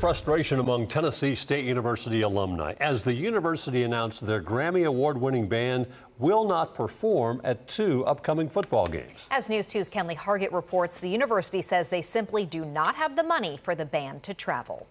frustration among Tennessee State University alumni as the university announced their Grammy Award winning band will not perform at two upcoming football games. As News 2's Kenley Hargett reports, the university says they simply do not have the money for the band to travel.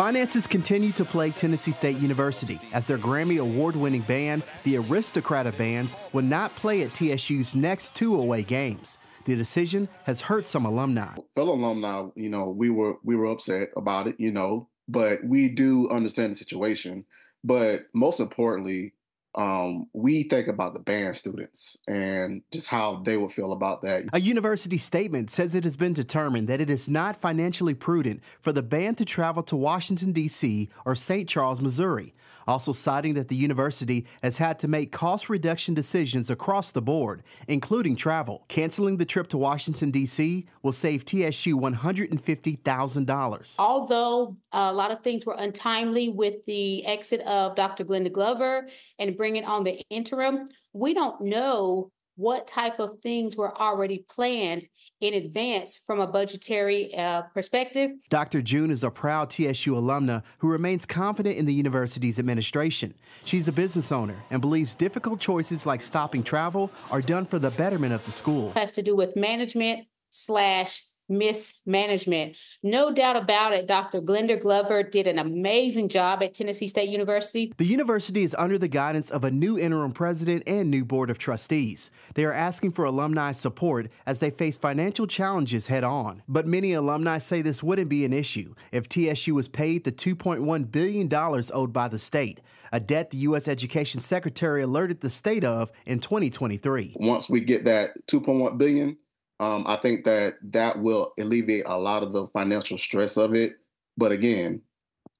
Finances continue to plague Tennessee State University as their Grammy award winning band, the Aristocrat of Bands, will not play at TSU's next two away games. The decision has hurt some alumni. Fellow alumni, you know, we were we were upset about it, you know, but we do understand the situation. But most importantly, um, we think about the band students and just how they will feel about that. A university statement says it has been determined that it is not financially prudent for the band to travel to Washington, D.C. or St. Charles, Missouri also citing that the university has had to make cost reduction decisions across the board, including travel. Canceling the trip to Washington, D.C. will save TSU $150,000. Although uh, a lot of things were untimely with the exit of Dr. Glenda Glover and bringing on the interim, we don't know what type of things were already planned in advance from a budgetary uh, perspective. Dr. June is a proud TSU alumna who remains confident in the university's administration. She's a business owner and believes difficult choices like stopping travel are done for the betterment of the school. It has to do with management slash mismanagement. No doubt about it, Dr. Glenda Glover did an amazing job at Tennessee State University. The university is under the guidance of a new interim president and new board of trustees. They are asking for alumni support as they face financial challenges head on. But many alumni say this wouldn't be an issue if TSU was paid the $2.1 billion owed by the state, a debt the U.S. Education Secretary alerted the state of in 2023. Once we get that 2.1 billion, um, I think that that will alleviate a lot of the financial stress of it. But again,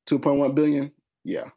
2.1 billion, yeah,